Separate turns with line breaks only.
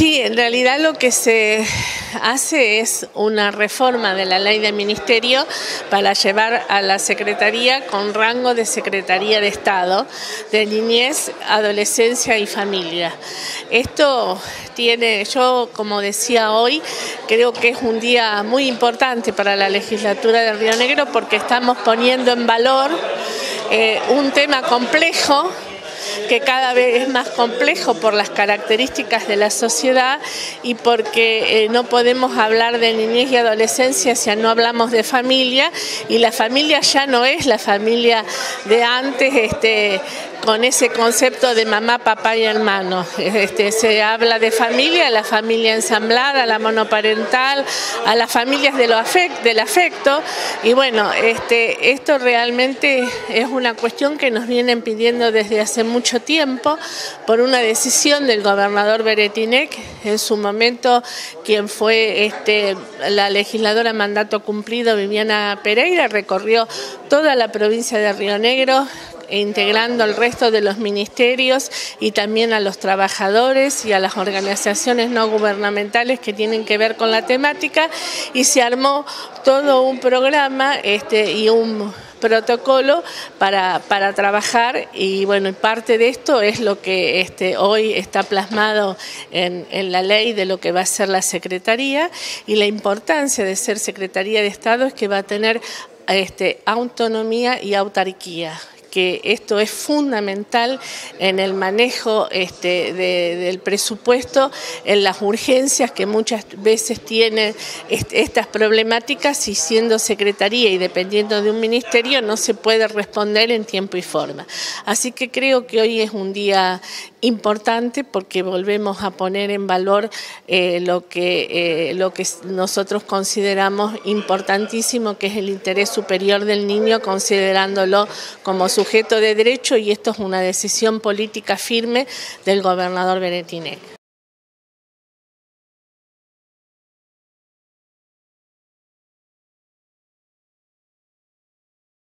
Sí, en realidad lo que se hace es una reforma de la ley de ministerio para llevar a la Secretaría con rango de Secretaría de Estado de Niñez, Adolescencia y Familia. Esto tiene, yo como decía hoy, creo que es un día muy importante para la legislatura de Río Negro porque estamos poniendo en valor eh, un tema complejo que cada vez es más complejo por las características de la sociedad y porque eh, no podemos hablar de niñez y adolescencia si no hablamos de familia y la familia ya no es la familia de antes, este, con ese concepto de mamá, papá y hermano. Este, se habla de familia, la familia ensamblada, la monoparental, a las familias de lo del afecto. Y bueno, este, esto realmente es una cuestión que nos vienen pidiendo desde hace mucho tiempo por una decisión del gobernador Beretinec, en su momento quien fue este, la legisladora mandato cumplido Viviana Pereira, recorrió toda la provincia de Río Negro integrando al resto de los ministerios y también a los trabajadores y a las organizaciones no gubernamentales que tienen que ver con la temática y se armó todo un programa este, y un protocolo para, para, trabajar y bueno, parte de esto es lo que este, hoy está plasmado en, en, la ley de lo que va a ser la Secretaría y la importancia de ser Secretaría de Estado es que va a tener este, autonomía y autarquía que esto es fundamental en el manejo este, del presupuesto, en las urgencias que muchas veces tienen estas problemáticas y siendo secretaría y dependiendo de un ministerio no se puede responder en tiempo y forma. Así que creo que hoy es un día importante porque volvemos a poner en valor eh, lo, que, eh, lo que nosotros consideramos importantísimo, que es el interés superior del niño, considerándolo como sujeto de derecho y esto es una decisión política firme del gobernador Benetinec.